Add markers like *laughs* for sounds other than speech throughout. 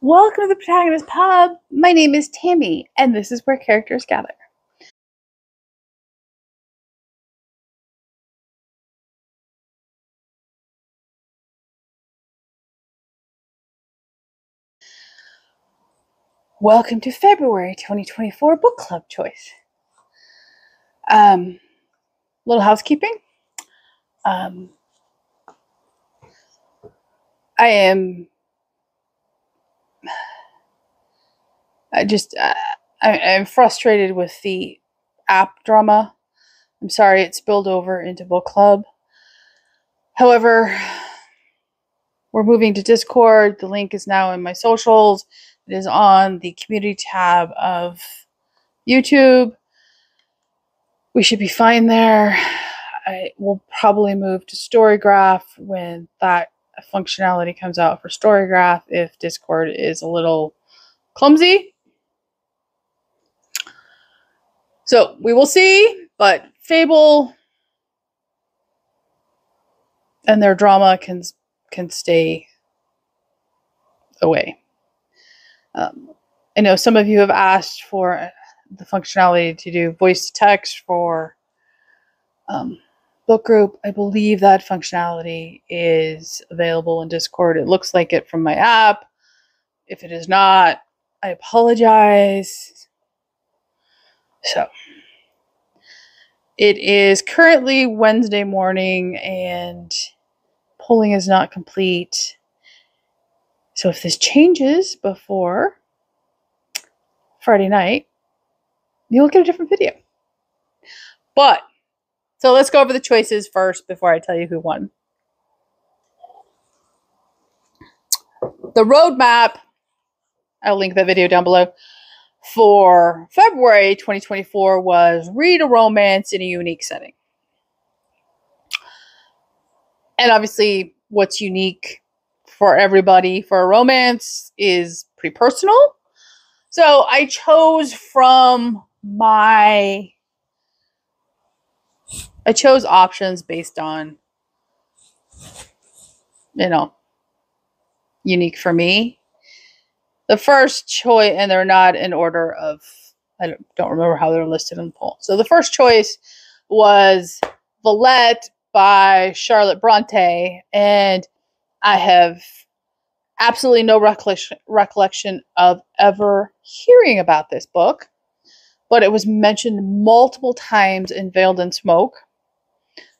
Welcome to the Protagonist Pub. My name is Tammy, and this is where characters gather. Welcome to February 2024 book club choice. Um, little housekeeping. Um, I am. I just. Uh, I, I'm frustrated with the app drama. I'm sorry it spilled over into book club. However, we're moving to Discord. The link is now in my socials. It is on the community tab of YouTube. We should be fine there. I will probably move to Storygraph when that functionality comes out for Storygraph if Discord is a little clumsy. So we will see, but Fable and their drama can can stay away. Um, I know some of you have asked for the functionality to do voice to text for um, book group. I believe that functionality is available in Discord. It looks like it from my app. If it is not, I apologize. So, it is currently Wednesday morning and polling is not complete. So if this changes before Friday night, you'll get a different video. But, so let's go over the choices first before I tell you who won. The roadmap, I'll link that video down below, for February 2024 was read a romance in a unique setting. And obviously, what's unique for everybody for a romance is pretty personal. So I chose from my I chose options based on you know unique for me. The first choice and they're not in order of I don't, don't remember how they're listed in the poll. So the first choice was Villette by Charlotte Bronte and I have absolutely no recollection, recollection of ever hearing about this book, but it was mentioned multiple times in Veiled in Smoke.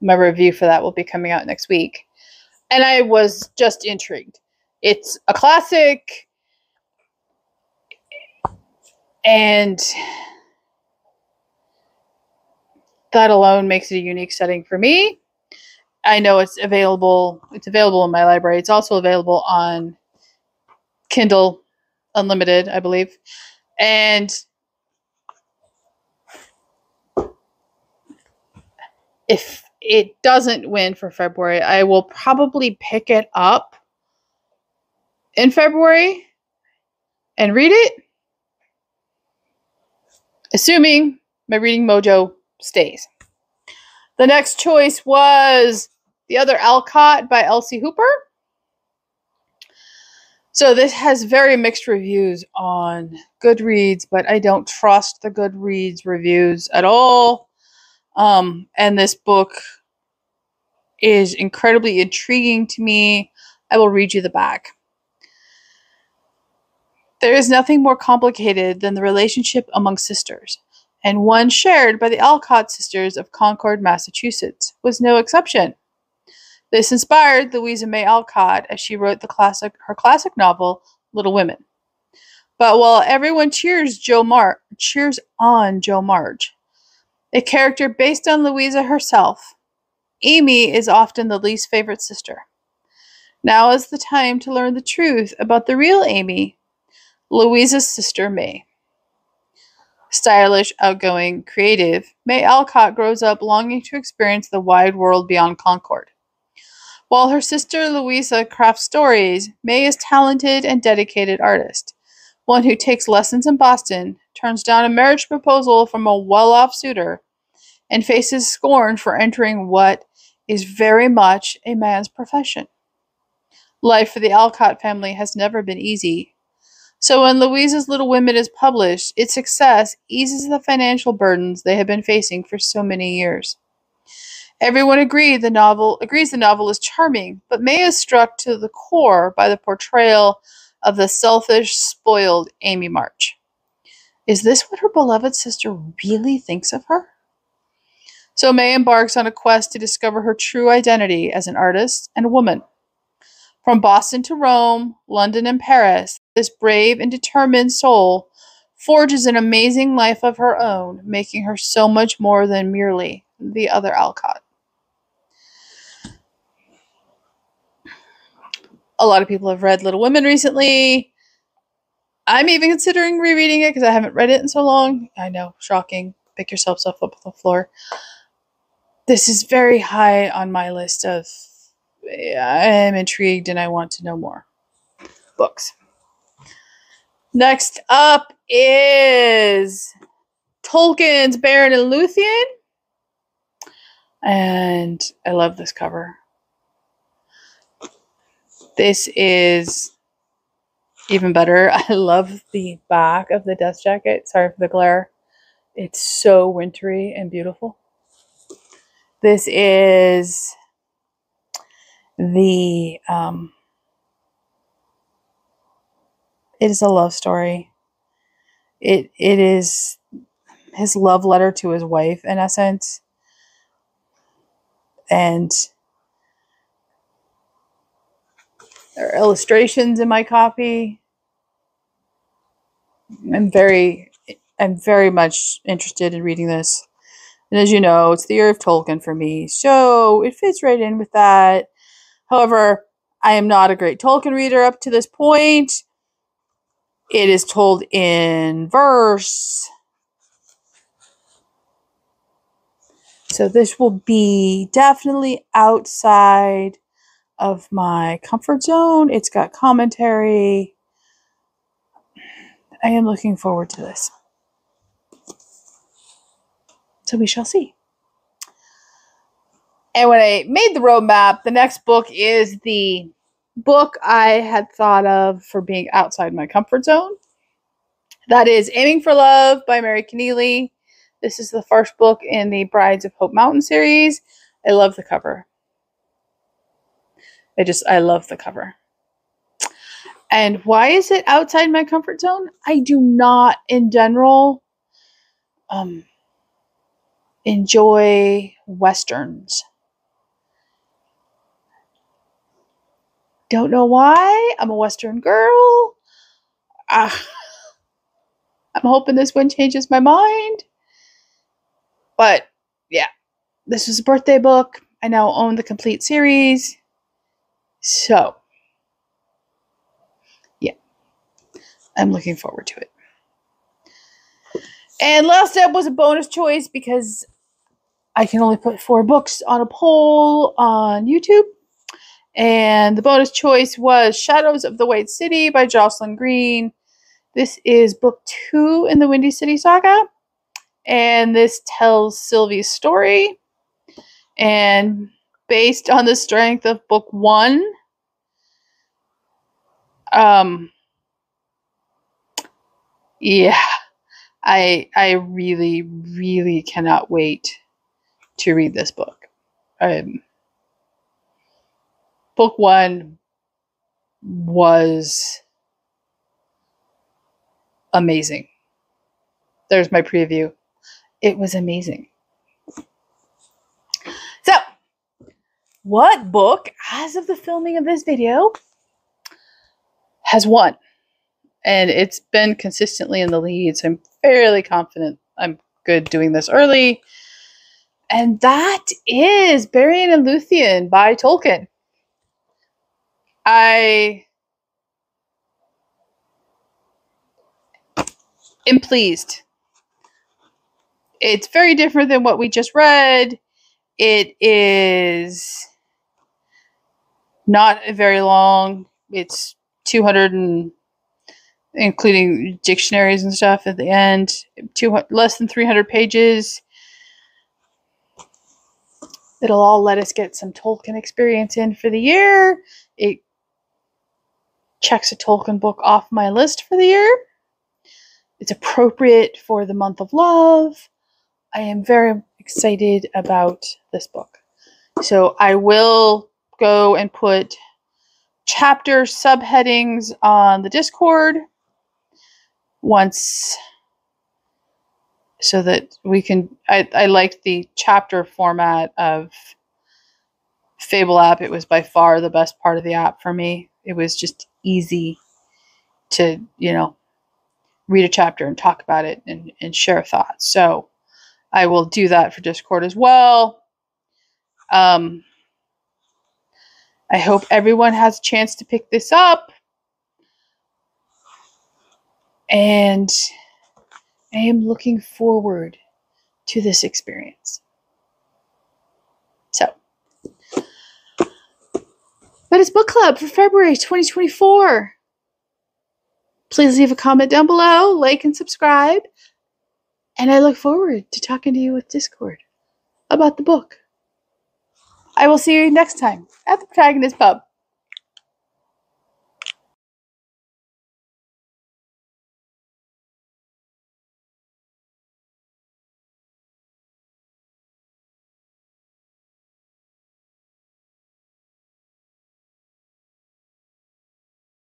My review for that will be coming out next week. And I was just intrigued. It's a classic, and that alone makes it a unique setting for me. I know it's available. It's available in my library. It's also available on Kindle Unlimited, I believe. And if it doesn't win for February, I will probably pick it up in February and read it, assuming my reading mojo stays. The next choice was The Other Alcott by Elsie Hooper. So this has very mixed reviews on Goodreads, but I don't trust the Goodreads reviews at all. Um, and this book is incredibly intriguing to me. I will read you the back. There is nothing more complicated than the relationship among sisters, and one shared by the Alcott sisters of Concord, Massachusetts, was no exception. This inspired Louisa May Alcott as she wrote the classic, her classic novel, Little Women. But while everyone cheers Jo Mar- cheers on Jo March, a character based on Louisa herself, Amy is often the least favorite sister. Now is the time to learn the truth about the real Amy, Louisa's sister May. Stylish, outgoing, creative, May Alcott grows up longing to experience the wide world beyond Concord. While her sister Louisa crafts stories, May is a talented and dedicated artist. One who takes lessons in Boston, turns down a marriage proposal from a well-off suitor, and faces scorn for entering what is very much a man's profession. Life for the Alcott family has never been easy, So when Louise's Little Women is published, its success eases the financial burdens they have been facing for so many years. Everyone agreed the novel agrees the novel is charming, but May is struck to the core by the portrayal of the selfish, spoiled Amy March. Is this what her beloved sister really thinks of her? So May embarks on a quest to discover her true identity as an artist and a woman. From Boston to Rome, London, and Paris, this brave and determined soul forges an amazing life of her own, making her so much more than merely the other Alcott. A lot of people have read Little Women recently. I'm even considering rereading it because I haven't read it in so long. I know, shocking. Pick yourselves up off the floor. This is very high on my list of I am intrigued and I want to know more. Books. Next up is Tolkien's Beren and Luthien. And I love this cover. This is even better. *laughs* I love the back of the dust jacket. Sorry for the glare. It's so wintry and beautiful. This is the um, it is a love story. It it is his love letter to his wife in essence. And there are illustrations in my copy. I'm very I'm very much interested in reading this. And as you know, it's the year of Tolkien for me, so it fits right in with that. However, I am not a great Tolkien reader up to this point. It is told in verse. So this will be definitely outside of my comfort zone. It's got commentary. I am looking forward to this. So we shall see. And when I made the roadmap, the next book is the book I had thought of for being outside my comfort zone. That is Aiming for Love by Mary Connealy. This is the first book in the Brides of Hope Mountain series. I love the cover. I just, I love the cover. And why is it outside my comfort zone? I do not, in general, um, enjoy westerns. Don't know why. I'm a Western girl. Uh, *laughs* I'm hoping this one changes my mind. But yeah, this was a birthday book. I now own the complete series. So, yeah, I'm looking forward to it. And last up was a bonus choice because I can only put four books on a poll on YouTube. And the bonus choice was Shadows of the White City by Jocelyn Green. This is book two in the Windy City saga. And this tells Sylvie's story. And based on the strength of book one, um, yeah, I I really really cannot wait to read this book. Um, book one was amazing. There's my preview. It was amazing. So, what book, as of the filming of this video, has won? And it's been consistently in the lead, so I'm fairly confident I'm good doing this early. And that is Beren and Luthien by Tolkien. I am pleased. It's very different than what we just read. It is not very long. It's 200 and including dictionaries and stuff at the end. Two less than 300 pages. It'll all let us get some Tolkien experience in for the year. It checks a Tolkien book off my list for the year. It's appropriate for the month of love. I am very excited about this book. So I will go and put chapter subheadings on the Discord once so that we can I, I liked the chapter format of Fable app. It was by far the best part of the app for me. It was just easy to, you know, read a chapter and talk about it and, and share thoughts. So I will do that for Discord as well. Um, I hope everyone has a chance to pick this up. And I am looking forward to this experience. So, that is book club for February 2024. Please leave a comment down below, like and subscribe. And I look forward to talking to you with Discord about the book. I will see you next time at the Protagonist Pub.